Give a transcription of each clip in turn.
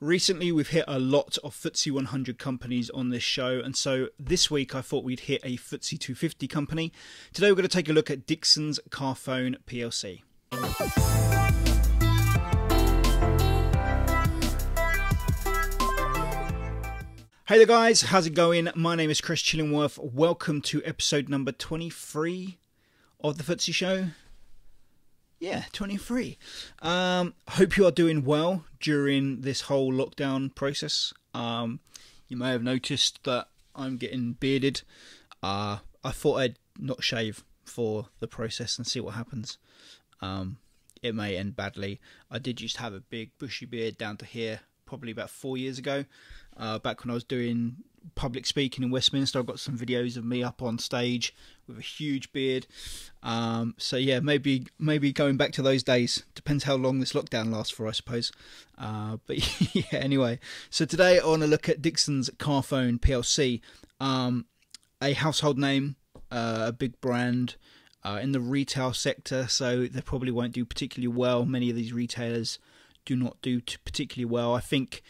Recently, we've hit a lot of FTSE 100 companies on this show, and so this week I thought we'd hit a FTSE 250 company. Today, we're going to take a look at Dixons Carphone PLC. Hey there, guys, how's it going? My name is Chris Chillingworth. Welcome to episode number 23 of the FTSE Show. Yeah, 23. Um, hope you are doing well during this whole lockdown process. Um, you may have noticed that I'm getting bearded. Uh, I thought I'd not shave for the process and see what happens. Um, it may end badly. I did used to have a big bushy beard down to here probably about four years ago, uh, back when I was doing public speaking in Westminster. I've got some videos of me up on stage with a huge beard. Um, so yeah, maybe maybe going back to those days. Depends how long this lockdown lasts for, I suppose. Uh, but yeah, anyway. So today I want to look at Dixon's Carphone PLC, um, a household name, uh, a big brand. Uh, in the retail sector, so they probably won't do particularly well. Many of these retailers do not do particularly well. I think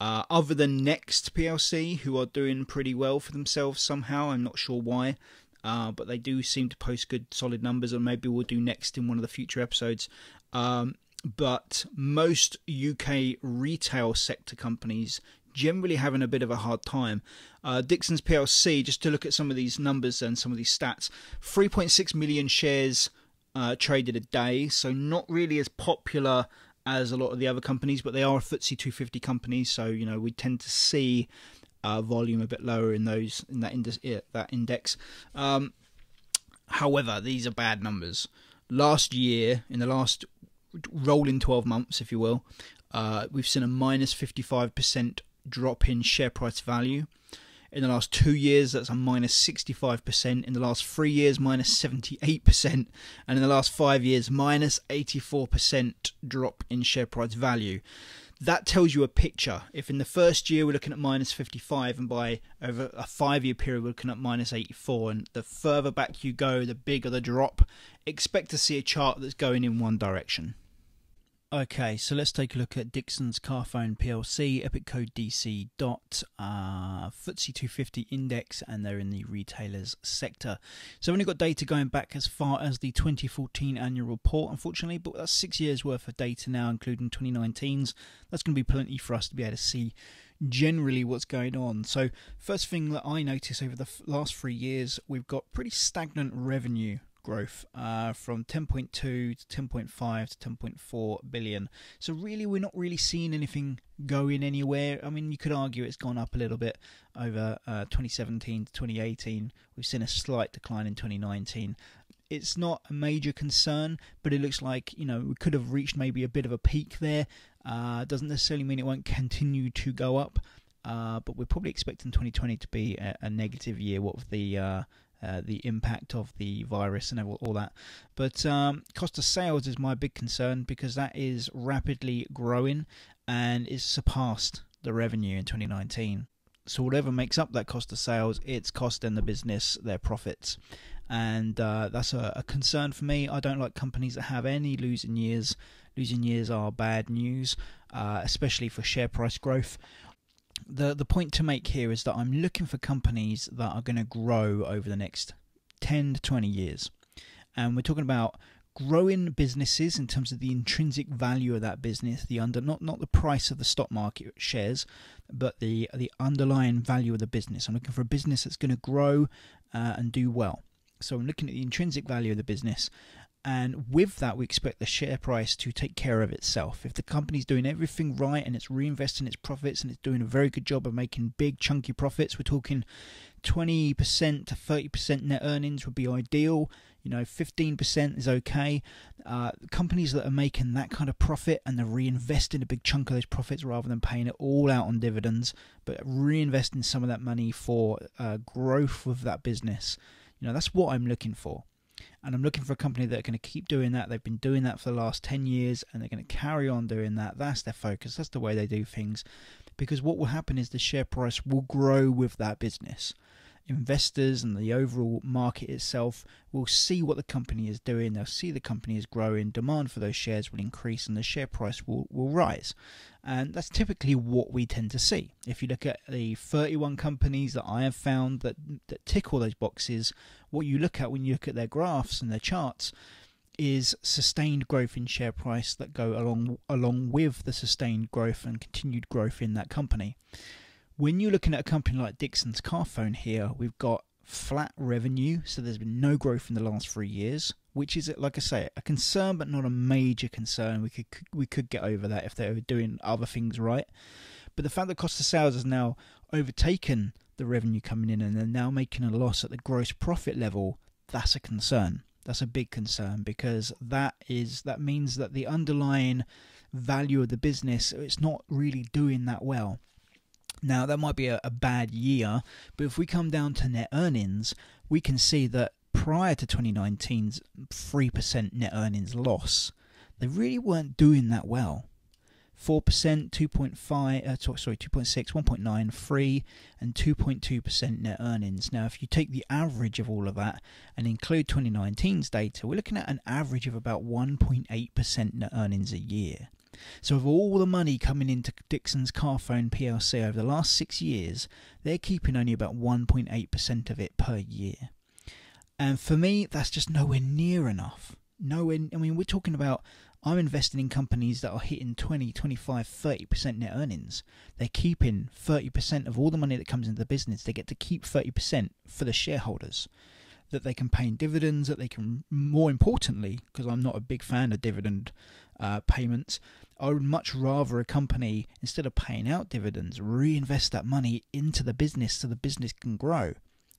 uh, other than Next PLC, who are doing pretty well for themselves somehow, I'm not sure why, uh, but they do seem to post good, solid numbers, and maybe we'll do Next in one of the future episodes. Um, but most UK retail sector companies generally having a bit of a hard time. Uh, Dixon's PLC, just to look at some of these numbers and some of these stats, 3.6 million shares uh, traded a day, so not really as popular as a lot of the other companies, but they are FTSE 250 companies, so you know we tend to see uh, volume a bit lower in those in that index. that index. Um, however, these are bad numbers. Last year, in the last rolling 12 months, if you will, uh, we've seen a minus 55% drop in share price value. In the last two years, that's a minus 65%. In the last three years, minus 78%. And in the last five years, minus 84% drop in share price value. That tells you a picture. If in the first year we're looking at minus 55, and by over a five year period we're looking at minus 84, and the further back you go, the bigger the drop, expect to see a chart that's going in one direction. Okay, so let's take a look at Dixon's Carphone PLC, Epic code DC dot uh, FTSE 250 index, and they're in the retailers sector. So we've only got data going back as far as the 2014 annual report, unfortunately, but that's six years worth of data now, including 2019's. That's going to be plenty for us to be able to see generally what's going on. So first thing that I notice over the last three years, we've got pretty stagnant revenue growth uh, from 10.2 to 10.5 to 10.4 billion. So really, we're not really seeing anything going anywhere. I mean, you could argue it's gone up a little bit over uh, 2017 to 2018. We've seen a slight decline in 2019. It's not a major concern, but it looks like you know we could have reached maybe a bit of a peak there. Uh, doesn't necessarily mean it won't continue to go up. Uh, but we're probably expecting 2020 to be a, a negative year. What with the uh, uh, the impact of the virus and all, all that. But um, cost of sales is my big concern because that is rapidly growing and is surpassed the revenue in 2019. So whatever makes up that cost of sales, it's costing the business their profits, and uh, that's a, a, concern for me. I don't like companies that have any losing years. Losing years are bad news, uh, especially for share price growth the the point to make here is that I'm looking for companies that are going to grow over the next 10 to 20 years. And we're talking about growing businesses in terms of the intrinsic value of that business, the under not not the price of the stock market shares, but the the underlying value of the business. I'm looking for a business that's going to grow uh, and do well. So I'm looking at the intrinsic value of the business, and with that, we expect the share price to take care of itself. If the company's doing everything right and it's reinvesting its profits and it's doing a very good job of making big, chunky profits, we're talking 20% to 30% net earnings would be ideal. You know, 15% is okay. Uh, companies that are making that kind of profit and they're reinvesting a big chunk of those profits rather than paying it all out on dividends, but reinvesting some of that money for uh, growth of that business. You know, that's what I'm looking for and I'm looking for a company that are going to keep doing that. They've been doing that for the last 10 years and they're going to carry on doing that. That's their focus, that's the way they do things. Because what will happen is the share price will grow with that business. Investors and the overall market itself will see what the company is doing. They'll see the company is growing, demand for those shares will increase, and the share price will, will rise. And that's typically what we tend to see. If you look at the 31 companies that I have found that, that tick all those boxes, what you look at when you look at their graphs and their charts is sustained growth in share price that go along along with the sustained growth and continued growth in that company. When you're looking at a company like Dixon's Carphone here, we've got flat revenue, so there's been no growth in the last three years, which is, like I say, a concern but not a major concern. We could we could get over that if they were doing other things right. But the fact that cost of sales has now overtaken the revenue coming in and they're now making a loss at the gross profit level, that's a concern that's a big concern because that is that means that the underlying value of the business it's not really doing that well. Now that might be a, a bad year, but if we come down to net earnings, we can see that prior to 2019's 3% net earnings loss, they really weren't doing that well. 4%, 2.5, uh, sorry, 2.6, 1.9, 3, and 2.2% net earnings. Now, if you take the average of all of that and include 2019's data, we're looking at an average of about 1.8% net earnings a year. So, of all the money coming into Dixon's Carphone PLC over the last six years, they're keeping only about 1.8% of it per year. And for me, that's just nowhere near enough. Nowhere, I mean, we're talking about I'm investing in companies that are hitting 20, 25, 30% net earnings. They're keeping 30% of all the money that comes into the business. They get to keep 30% for the shareholders. That they can pay in dividends, that they can, more importantly, because I'm not a big fan of dividend uh, payments, I would much rather a company, instead of paying out dividends, reinvest that money into the business so the business can grow.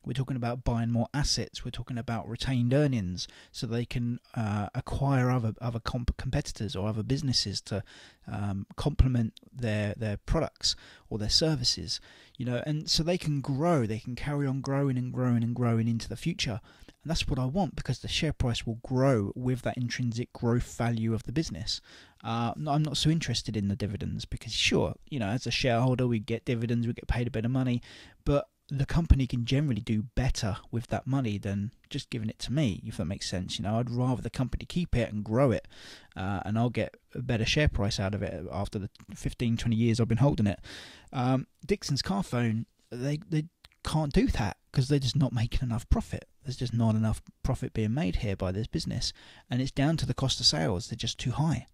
We're talking about buying more assets. We're talking about retained earnings, so they can uh, acquire other other comp- competitors or other businesses to um, complement their their products or their services. You know, and so they can grow. They can carry on growing and growing and growing into the future. And that's what I want because the share price will grow with that intrinsic growth value of the business. Uh, I'm not so interested in the dividends because, sure, you know, as a shareholder, we get dividends, we get paid a bit of money, but the company can generally do better with that money than just giving it to me, if that makes sense. You know, I'd rather the company keep it and grow it, uh, and I'll get a better share price out of it after the 15, 20 years I've been holding it. Um, Dixon's Carphone, they, they can't do that because they're just not making enough profit. There's just not enough profit being made here by this business, and it's down to the cost of sales. They're just too high.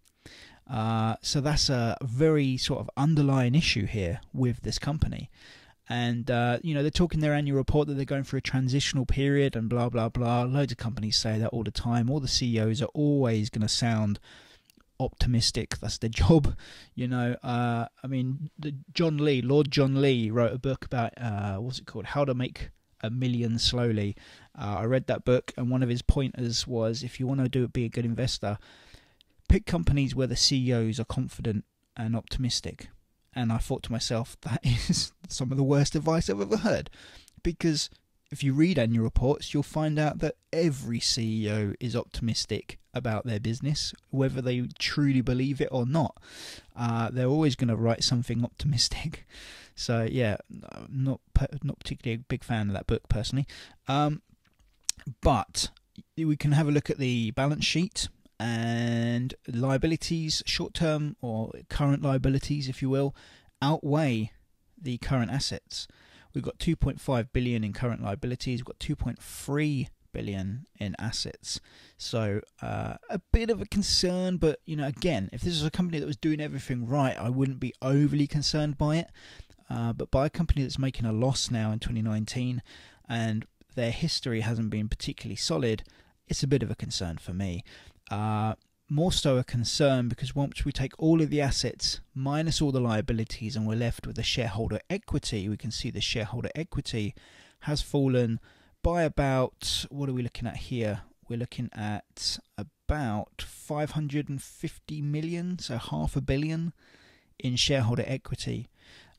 Uh, so that's a very sort of underlying issue here with this company and uh, you know they're talking their annual report that they're going through a transitional period and blah blah blah. Loads of companies say that all the time. All the CEOs are always going to sound optimistic. That's their job, you know. Uh, I mean, John Lee, Lord John Lee, wrote a book about uh, what's it called? How to make a million slowly. Uh, I read that book, and one of his pointers was if you want to do it be a good investor, pick companies where the CEOs are confident and optimistic and I thought to myself, that is some of the worst advice I've ever heard. Because if you read annual reports, you'll find out that every CEO is optimistic about their business, whether they truly believe it or not. Uh, they're always going to write something optimistic. So yeah, not not particularly a big fan of that book personally. Um, but we can have a look at the balance sheet and liabilities, short term or current liabilities, if you will, outweigh the current assets. We've got 2.5 billion in current liabilities. We've got 2.3 billion in assets. So uh, a bit of a concern, but you know, again, if this was a company that was doing everything right, I wouldn't be overly concerned by it. Uh, but by a company that's making a loss now in 2019 and their history hasn't been particularly solid, it's a bit of a concern for me uh, more so a concern because once we take all of the assets minus all the liabilities and we're left with the shareholder equity, we can see the shareholder equity has fallen by about what are we looking at here? We're looking at about 550 million, so half a billion in shareholder equity.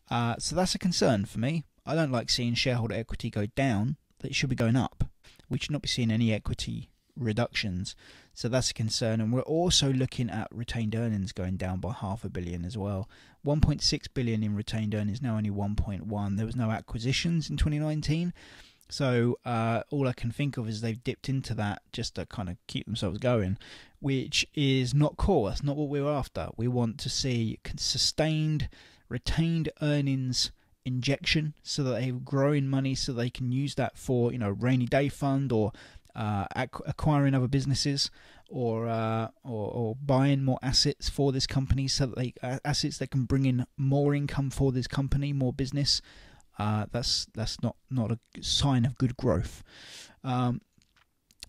Uh, so that's a concern for me. I don't like seeing shareholder equity go down. It should be going up. We should not be seeing any equity reductions. So that's a concern. And we're also looking at retained earnings going down by half a billion as well. 1.6 billion in retained earnings, now only 1.1. There was no acquisitions in 2019. So uh, all I can think of is they've dipped into that just to kind of keep themselves going, which is not core. That's not what we're after. We want to see sustained, retained earnings injection so that they grow in money so they can use that for you know rainy day fund or uh, acquiring other businesses or, uh, or, or buying more assets for this company so that they uh, assets that can bring in more income for this company, more business. Uh, that's that's not not a sign of good growth. Um,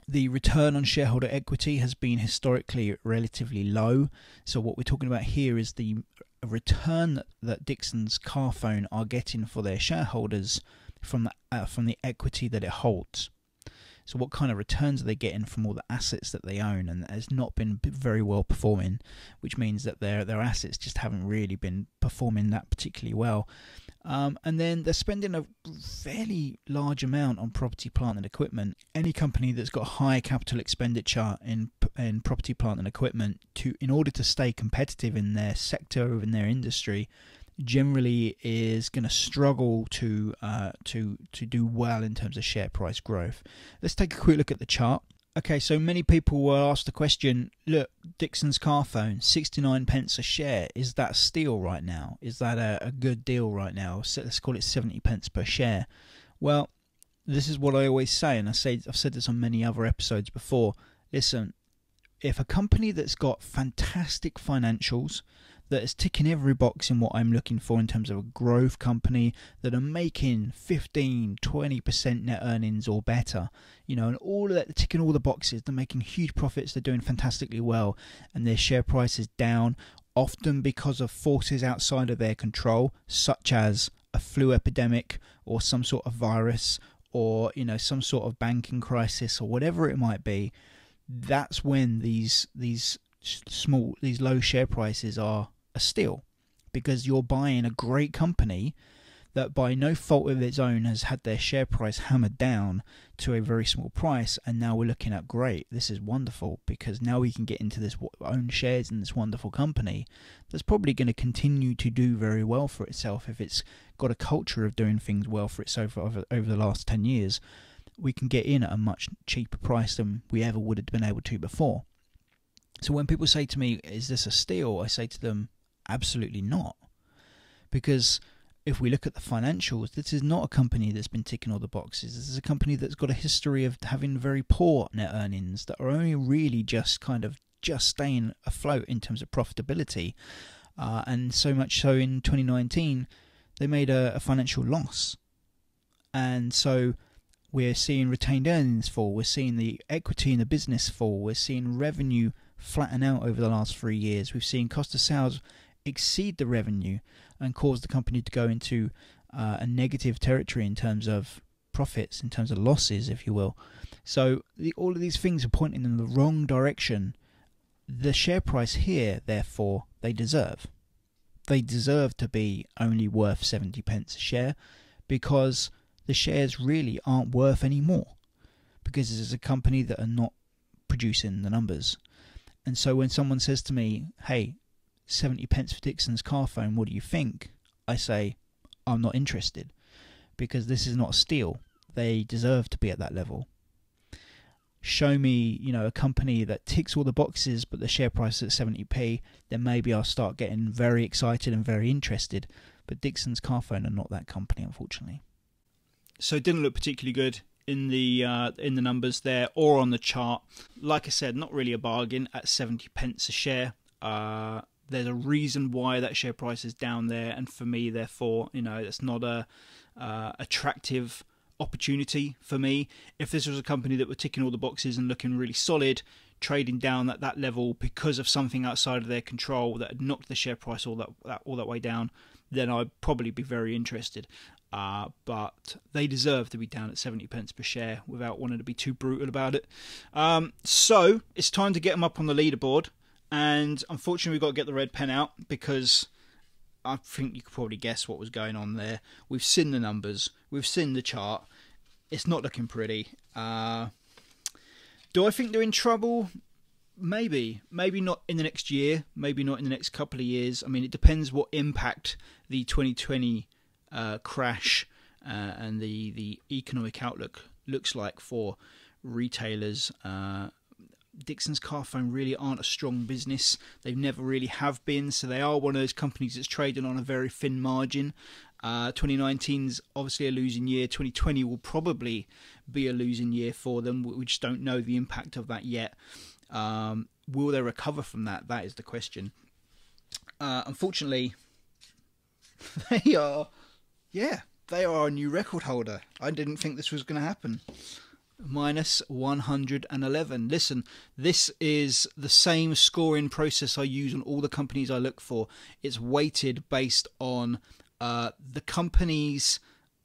the return on shareholder equity has been historically relatively low. So what we're talking about here is the return that, that Dixon's Carphone are getting for their shareholders from the uh, from the equity that it holds. So what kind of returns are they getting from all the assets that they own? And it's not been very well performing, which means that their their assets just haven't really been performing that particularly well. Um, and then they're spending a fairly large amount on property, plant, and equipment. Any company that's got high capital expenditure in in property, plant, and equipment to in order to stay competitive in their sector or in their industry generally is going to struggle to uh, to to do well in terms of share price growth. Let's take a quick look at the chart. Okay, so many people were asked the question, look, Dixon's Carphone, 69 pence a share. Is that a steal right now? Is that a, a good deal right now? So let's call it 70 pence per share. Well, this is what I always say, and I say I've said this on many other episodes before. Listen, if a company that's got fantastic financials, that is ticking every box in what I'm looking for in terms of a growth company that are making 15, 20% net earnings or better. You know, and all of that, ticking all the boxes. They're making huge profits. They're doing fantastically well, and their share price is down, often because of forces outside of their control, such as a flu epidemic or some sort of virus or you know some sort of banking crisis or whatever it might be. That's when these these small these low share prices are a steal because you're buying a great company that by no fault of its own has had their share price hammered down to a very small price. And now we're looking at great this is wonderful because now we can get into this own shares in this wonderful company that's probably going to continue to do very well for itself. If it's got a culture of doing things well for itself over, over the last 10 years we can get in at a much cheaper price than we ever would have been able to before. So when people say to me is this a steal? I say to them Absolutely not. Because if we look at the financials, this is not a company that's been ticking all the boxes. This is a company that's got a history of having very poor net earnings that are only really just kind of just staying afloat in terms of profitability. Uh, and so much so in 2019, they made a, a financial loss. And so we're seeing retained earnings fall. We're seeing the equity in the business fall. We're seeing revenue flatten out over the last three years. We've seen cost of sales exceed the revenue and cause the company to go into uh, a negative territory in terms of profits, in terms of losses, if you will. So the, all of these things are pointing in the wrong direction. The share price here, therefore, they deserve. They deserve to be only worth 70 pence a share because the shares really aren't worth any more because this is a company that are not producing the numbers. And so when someone says to me, hey, 70 pence for Dixon's Carphone, what do you think? I say, I'm not interested because this is not a steal. They deserve to be at that level. Show me, you know, a company that ticks all the boxes but the share price is at 70p, then maybe I'll start getting very excited and very interested. But Dixon's Carphone are not that company, unfortunately. So it didn't look particularly good in the uh, in the numbers there or on the chart. Like I said, not really a bargain at 70 pence a share. Uh, there's a reason why that share price is down there, and for me, therefore, you know, it's not a uh, attractive opportunity for me. If this was a company that were ticking all the boxes and looking really solid, trading down at that level because of something outside of their control that had knocked the share price all that, that all that way down, then I'd probably be very interested. Uh, but they deserve to be down at 70 pence per share without wanting to be too brutal about it. Um, so it's time to get them up on the leaderboard and unfortunately we've got to get the red pen out because I think you could probably guess what was going on there. We've seen the numbers, we've seen the chart. It's not looking pretty. Uh, do I think they're in trouble? Maybe, maybe not in the next year, maybe not in the next couple of years. I mean, it depends what impact the 2020 uh, crash uh, and the the economic outlook looks like for retailers. Uh, Dixon's Carphone really aren't a strong business. They've never really have been, so they are one of those companies that's trading on a very thin margin. Uh, 2019's obviously a losing year. 2020 will probably be a losing year for them. We just don't know the impact of that yet. Um, will they recover from that? That is the question. Uh, unfortunately, they are, yeah, they are a new record holder. I didn't think this was going to happen. Minus 111. Listen, this is the same scoring process I use on all the companies I look for. It's weighted based on uh, the company's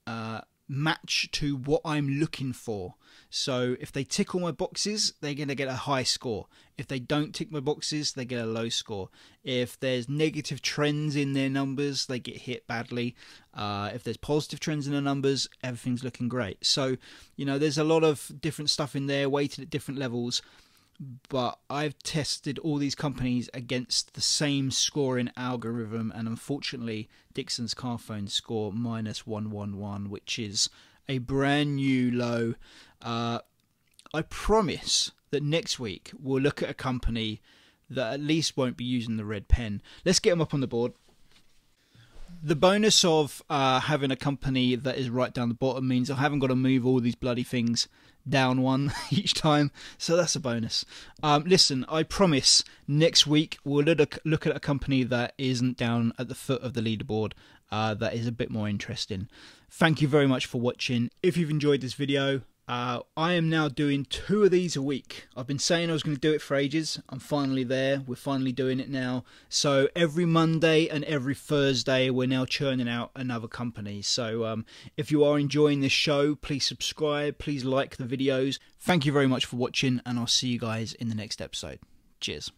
uh, match to what I'm looking for. So if they tick all my boxes, they're going to get a high score. If they don't tick my boxes, they get a low score. If there's negative trends in their numbers, they get hit badly. Uh, if there's positive trends in the numbers, everything's looking great. So, you know, there's a lot of different stuff in there, weighted at different levels but I've tested all these companies against the same scoring algorithm, and unfortunately, Dixon's Carphone score minus 111, which is a brand new low. Uh, I promise that next week we'll look at a company that at least won't be using the red pen. Let's get them up on the board. The bonus of uh, having a company that is right down the bottom means I haven't got to move all these bloody things down one each time, so that's a bonus. Um, listen, I promise next week we'll look at a company that isn't down at the foot of the leaderboard, uh, that is a bit more interesting. Thank you very much for watching. If you've enjoyed this video, uh, I am now doing two of these a week. I've been saying I was going to do it for ages. I'm finally there. We're finally doing it now. So every Monday and every Thursday, we're now churning out another company. So um, if you are enjoying this show, please subscribe. Please like the videos. Thank you very much for watching, and I'll see you guys in the next episode. Cheers.